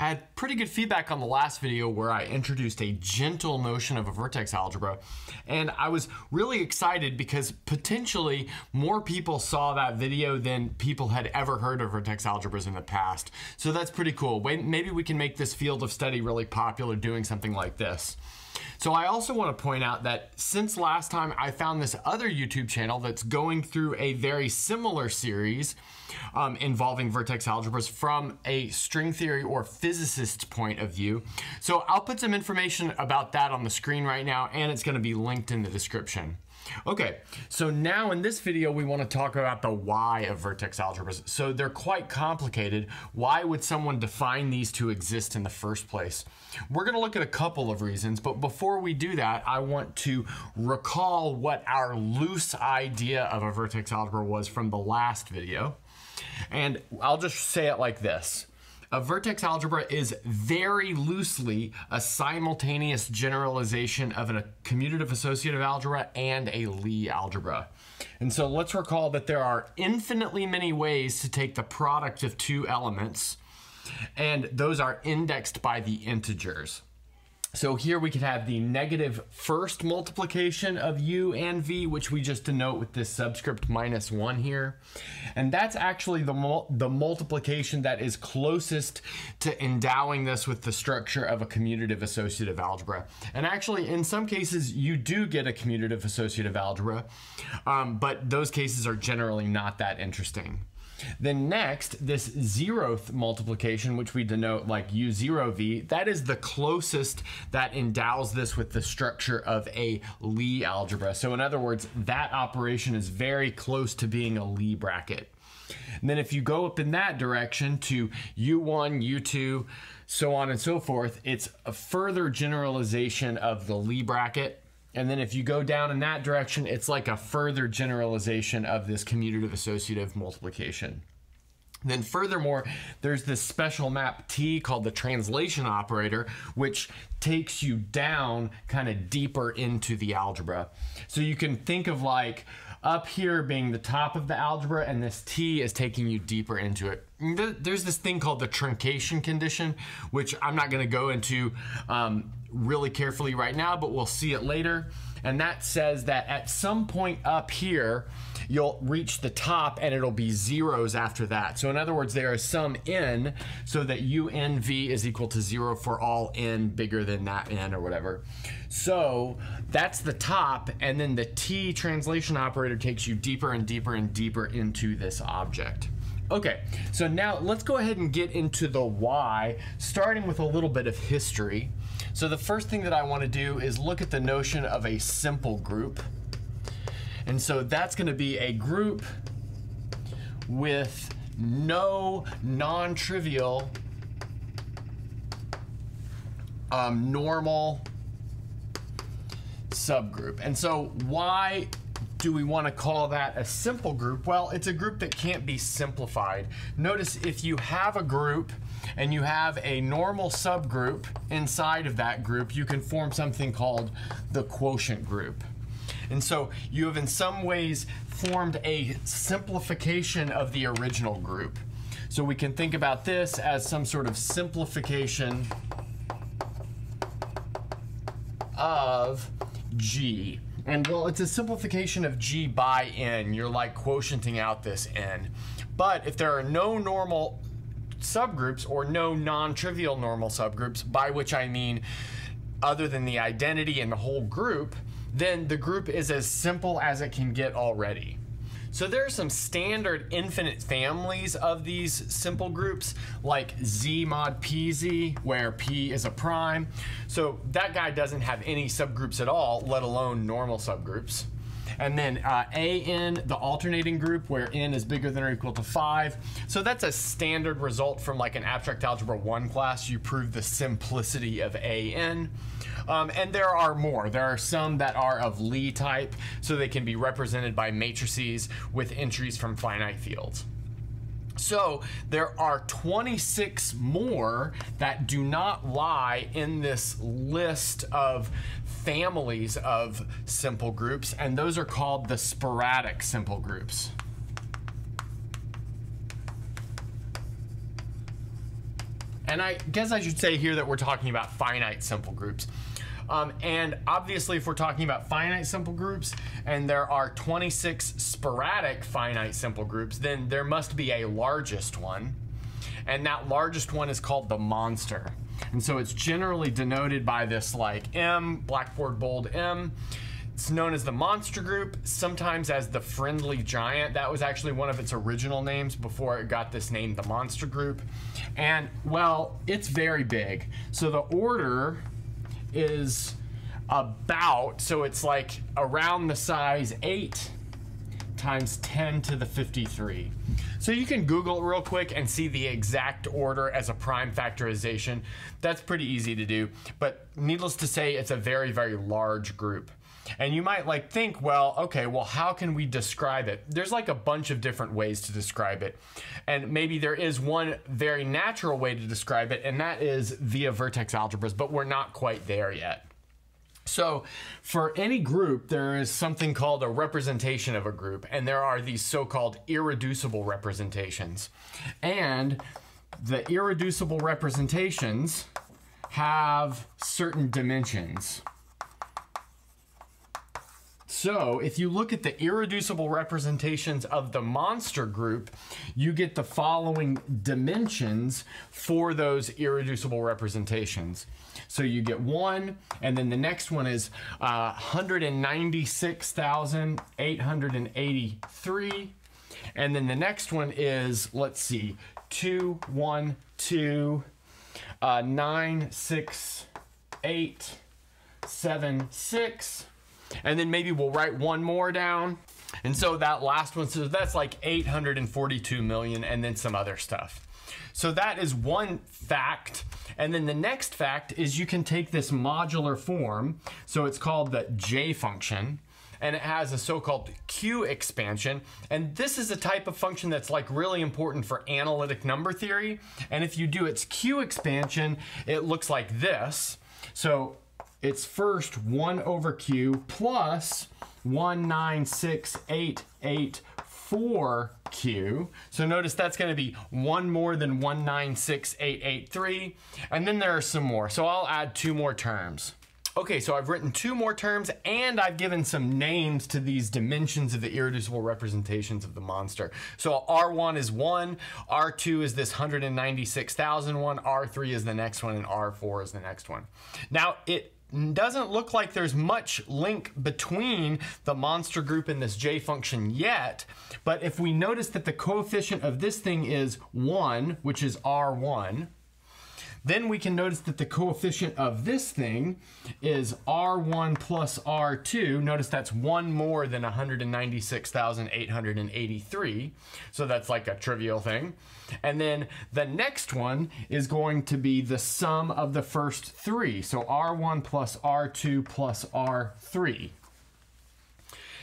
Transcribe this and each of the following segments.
I had pretty good feedback on the last video where I introduced a gentle notion of a vertex algebra. And I was really excited because potentially more people saw that video than people had ever heard of vertex algebras in the past. So that's pretty cool. Maybe we can make this field of study really popular doing something like this. So I also want to point out that since last time I found this other YouTube channel that's going through a very similar series um, involving vertex algebras from a string theory or physicist point of view. So I'll put some information about that on the screen right now and it's going to be linked in the description. Okay, so now in this video, we want to talk about the why of vertex algebras. So they're quite complicated. Why would someone define these to exist in the first place? We're going to look at a couple of reasons, but before we do that, I want to recall what our loose idea of a vertex algebra was from the last video. And I'll just say it like this. A vertex algebra is very loosely a simultaneous generalization of a commutative associative algebra and a Lie algebra. And so let's recall that there are infinitely many ways to take the product of two elements, and those are indexed by the integers. So here we could have the negative first multiplication of u and v, which we just denote with this subscript minus 1 here. And that's actually the, mul the multiplication that is closest to endowing this with the structure of a commutative associative algebra. And actually, in some cases, you do get a commutative associative algebra, um, but those cases are generally not that interesting. Then next, this zeroth multiplication, which we denote like U0V, that is the closest that endows this with the structure of a Lie algebra. So in other words, that operation is very close to being a Lie bracket. And then if you go up in that direction to U1, U2, so on and so forth, it's a further generalization of the Lie bracket. And then if you go down in that direction, it's like a further generalization of this commutative associative multiplication. Then furthermore, there's this special map T called the translation operator, which takes you down kind of deeper into the algebra. So you can think of like up here being the top of the algebra and this T is taking you deeper into it. There's this thing called the truncation condition, which I'm not gonna go into um, really carefully right now, but we'll see it later. And that says that at some point up here, you'll reach the top and it'll be zeros after that. So in other words, there is some n so that unv is equal to zero for all n bigger than that n or whatever. So that's the top and then the t translation operator takes you deeper and deeper and deeper into this object. Okay, so now let's go ahead and get into the why, starting with a little bit of history. So the first thing that I want to do is look at the notion of a simple group. And so that's going to be a group with no non-trivial um, normal subgroup. And so why do we want to call that a simple group? Well, it's a group that can't be simplified. Notice if you have a group and you have a normal subgroup inside of that group, you can form something called the quotient group. And so you have in some ways formed a simplification of the original group. So we can think about this as some sort of simplification of G. And well, it's a simplification of G by N. You're like quotienting out this N. But if there are no normal subgroups or no non-trivial normal subgroups, by which I mean other than the identity and the whole group, then the group is as simple as it can get already. So there are some standard infinite families of these simple groups like Z mod PZ where P is a prime. So that guy doesn't have any subgroups at all, let alone normal subgroups. And then uh, AN, the alternating group where n is bigger than or equal to 5. So that's a standard result from like an abstract algebra 1 class. You prove the simplicity of AN. Um, and there are more. There are some that are of Lie type, so they can be represented by matrices with entries from finite fields. So there are 26 more that do not lie in this list of families of simple groups, and those are called the sporadic simple groups. And I guess I should say here that we're talking about finite simple groups. Um, and obviously, if we're talking about finite simple groups and there are 26 sporadic finite simple groups, then there must be a largest one. And that largest one is called the monster. And so it's generally denoted by this like M, blackboard bold M. It's known as the monster group, sometimes as the friendly giant. That was actually one of its original names before it got this name, the monster group. And well, it's very big. So the order is about, so it's like around the size 8 times 10 to the 53. So you can Google it real quick and see the exact order as a prime factorization. That's pretty easy to do, but needless to say, it's a very, very large group. And you might like think, well, okay, well, how can we describe it? There's like a bunch of different ways to describe it. And maybe there is one very natural way to describe it, and that is via vertex algebras, but we're not quite there yet. So, for any group, there is something called a representation of a group, and there are these so called irreducible representations. And the irreducible representations have certain dimensions. So if you look at the irreducible representations of the monster group, you get the following dimensions for those irreducible representations. So you get one, and then the next one is uh, 196,883. And then the next one is, let's see, two, one, two, uh, nine, six, eight, seven, six and then maybe we'll write one more down. And so that last one, so that's like 842 million and then some other stuff. So that is one fact. And then the next fact is you can take this modular form. So it's called the J function and it has a so-called Q expansion. And this is a type of function that's like really important for analytic number theory. And if you do its Q expansion, it looks like this. So it's first 1 over q plus 196,884q. So notice that's going to be one more than 196,883. And then there are some more. So I'll add two more terms. Okay, so I've written two more terms and I've given some names to these dimensions of the irreducible representations of the monster. So R1 is one, R2 is this 196,000 one, R3 is the next one, and R4 is the next one. Now, it doesn't look like there's much link between the monster group and this J function yet, but if we notice that the coefficient of this thing is 1, which is R1, then we can notice that the coefficient of this thing is R1 plus R2. Notice that's one more than 196,883. So that's like a trivial thing. And then the next one is going to be the sum of the first three. So R1 plus R2 plus R3.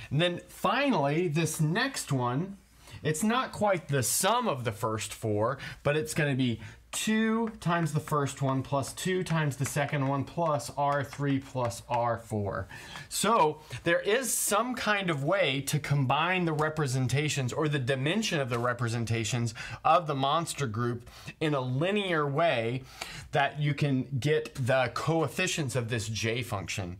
And then finally, this next one, it's not quite the sum of the first four, but it's going to be 2 times the first one plus 2 times the second one plus R3 plus R4. So there is some kind of way to combine the representations or the dimension of the representations of the monster group in a linear way that you can get the coefficients of this J function.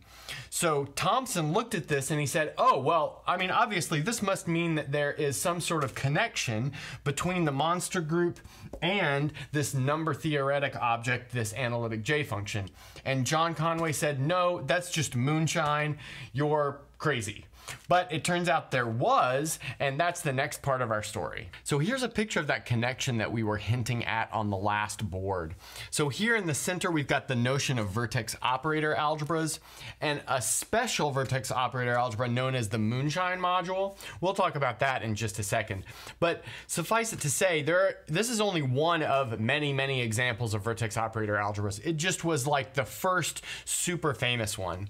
So Thompson looked at this and he said, oh, well, I mean, obviously this must mean that there is some sort of connection between the monster group and this number theoretic object, this analytic J function. And John Conway said, no, that's just moonshine. You're crazy. But it turns out there was, and that's the next part of our story. So here's a picture of that connection that we were hinting at on the last board. So here in the center, we've got the notion of vertex operator algebras and a special vertex operator algebra known as the moonshine module. We'll talk about that in just a second. But suffice it to say, there this is only one of many, many examples of vertex operator algebras. It just was like the first super famous one.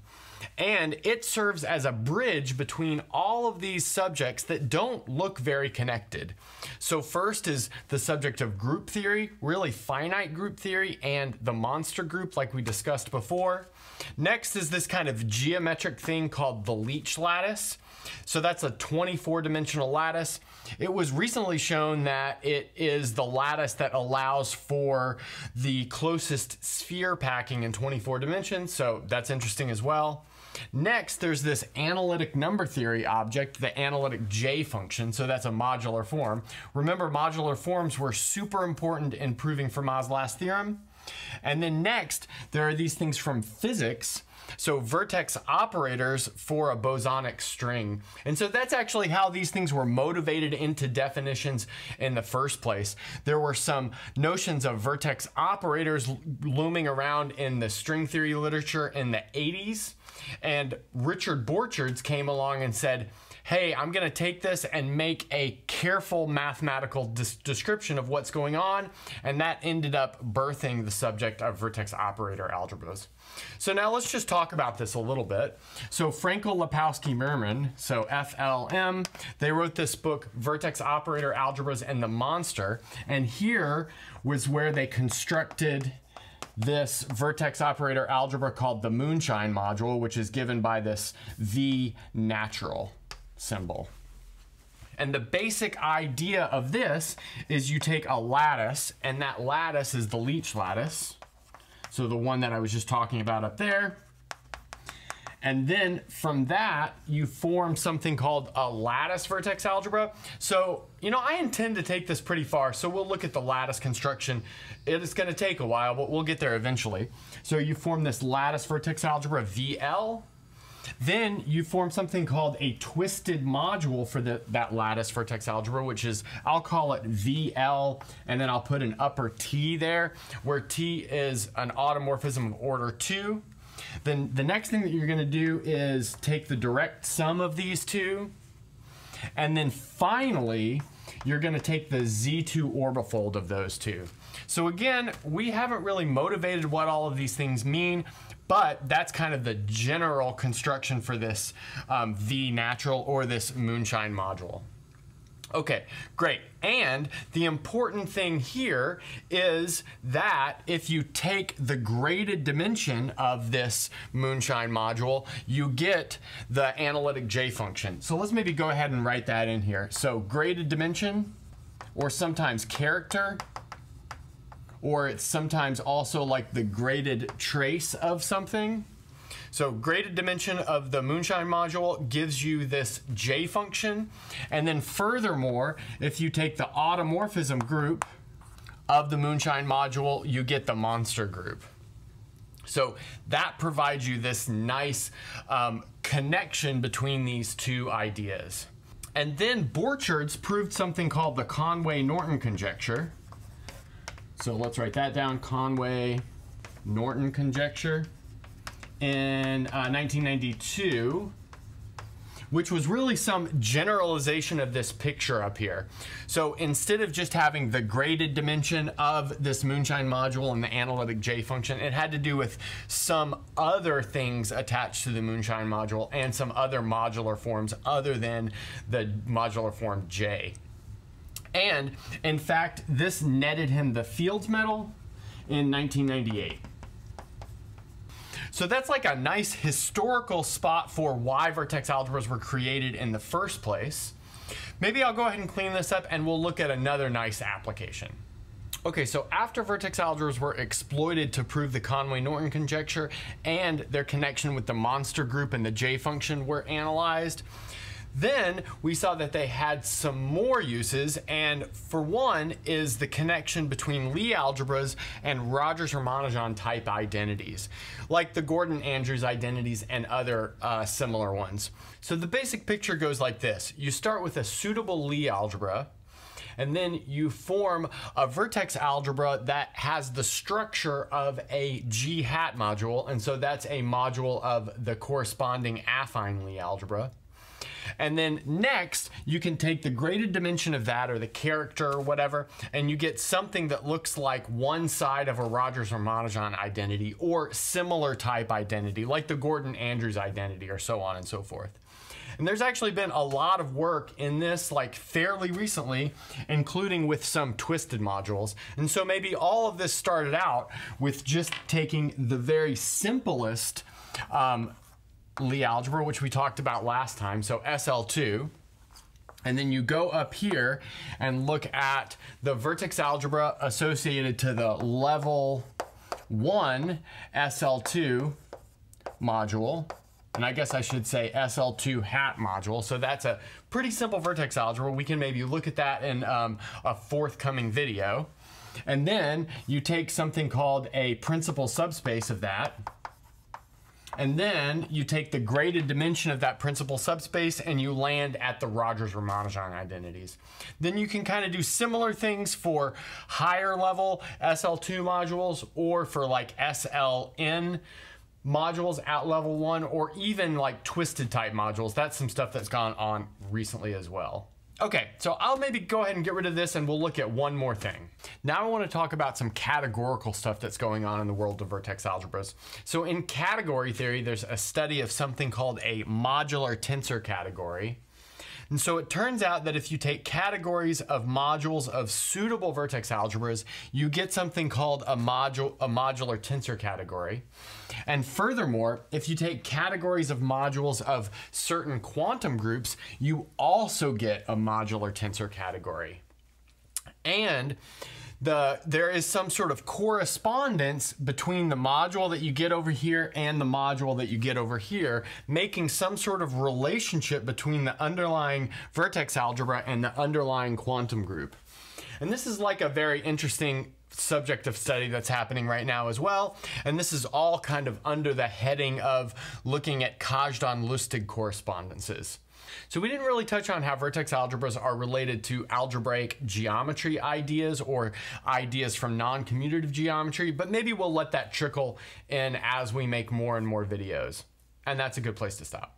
And it serves as a bridge between all of these subjects that don't look very connected. So, first is the subject of group theory, really finite group theory, and the monster group, like we discussed before. Next is this kind of geometric thing called the Leech lattice. So that's a 24 dimensional lattice. It was recently shown that it is the lattice that allows for the closest sphere packing in 24 dimensions. So that's interesting as well. Next, there's this analytic number theory object, the analytic J function. So that's a modular form. Remember, modular forms were super important in proving Fermat's last theorem. And then next, there are these things from physics. So vertex operators for a bosonic string. And so that's actually how these things were motivated into definitions in the first place. There were some notions of vertex operators looming around in the string theory literature in the 80s. And Richard Borcherds came along and said, hey, I'm going to take this and make a careful mathematical description of what's going on. And that ended up birthing the subject of vertex operator algebras. So now let's just talk about this a little bit. So Frenkel, Lepowsky, Meurman, so FLM, they wrote this book, Vertex Operator Algebras and the Monster. And here was where they constructed this vertex operator algebra called the moonshine module, which is given by this V natural symbol. And the basic idea of this is you take a lattice, and that lattice is the Leech lattice. So the one that I was just talking about up there. And then from that, you form something called a lattice vertex algebra. So, you know, I intend to take this pretty far. So we'll look at the lattice construction. It is going to take a while, but we'll get there eventually. So you form this lattice vertex algebra VL. Then you form something called a twisted module for the, that lattice vertex algebra, which is, I'll call it VL, and then I'll put an upper T there, where T is an automorphism of order two. Then the next thing that you're gonna do is take the direct sum of these two, and then finally, you're gonna take the Z2 orbifold of those two. So again, we haven't really motivated what all of these things mean. But that's kind of the general construction for this um, V natural or this moonshine module. Okay, great. And the important thing here is that if you take the graded dimension of this moonshine module, you get the analytic J function. So let's maybe go ahead and write that in here. So graded dimension, or sometimes character, or it's sometimes also like the graded trace of something. So graded dimension of the moonshine module gives you this J function. And then furthermore, if you take the automorphism group of the moonshine module, you get the monster group. So that provides you this nice um, connection between these two ideas. And then Borcherds proved something called the Conway-Norton conjecture. So let's write that down. Conway Norton conjecture in uh, 1992 which was really some generalization of this picture up here. So instead of just having the graded dimension of this moonshine module and the analytic J function, it had to do with some other things attached to the moonshine module and some other modular forms other than the modular form J. And in fact, this netted him the Fields Medal in 1998. So that's like a nice historical spot for why vertex algebras were created in the first place. Maybe I'll go ahead and clean this up and we'll look at another nice application. Okay, so after vertex algebras were exploited to prove the Conway-Norton conjecture and their connection with the monster group and the J function were analyzed, then we saw that they had some more uses, and for one is the connection between Lie algebras and Rogers-Ramanujan type identities, like the Gordon-Andrews identities and other uh, similar ones. So the basic picture goes like this. You start with a suitable Lie algebra, and then you form a vertex algebra that has the structure of a G hat module, and so that's a module of the corresponding affine Lie algebra. And then next, you can take the graded dimension of that or the character or whatever, and you get something that looks like one side of a Rogers Ramanujan identity or similar type identity, like the Gordon Andrews identity or so on and so forth. And there's actually been a lot of work in this, like fairly recently, including with some twisted modules. And so maybe all of this started out with just taking the very simplest um, Lie algebra, which we talked about last time, so SL2. And then you go up here and look at the vertex algebra associated to the level 1 SL2 module and I guess I should say SL2 hat module. So that's a pretty simple vertex algebra. We can maybe look at that in um, a forthcoming video. And then you take something called a principal subspace of that, and then you take the graded dimension of that principal subspace and you land at the Rogers Ramanujan identities. Then you can kind of do similar things for higher level SL2 modules or for like SLN modules at level one or even like twisted type modules. That's some stuff that's gone on recently as well. Okay, so I'll maybe go ahead and get rid of this and we'll look at one more thing. Now I want to talk about some categorical stuff that's going on in the world of vertex algebras. So in category theory, there's a study of something called a modular tensor category. And so it turns out that if you take categories of modules of suitable vertex algebras, you get something called a, module, a modular tensor category. And furthermore, if you take categories of modules of certain quantum groups, you also get a modular tensor category. And the there is some sort of correspondence between the module that you get over here and the module that you get over here, making some sort of relationship between the underlying vertex algebra and the underlying quantum group. And this is like a very interesting subject of study that's happening right now as well. And this is all kind of under the heading of looking at Kazhdan-Lusztig correspondences. So we didn't really touch on how vertex algebras are related to algebraic geometry ideas or ideas from non-commutative geometry, but maybe we'll let that trickle in as we make more and more videos. And that's a good place to stop.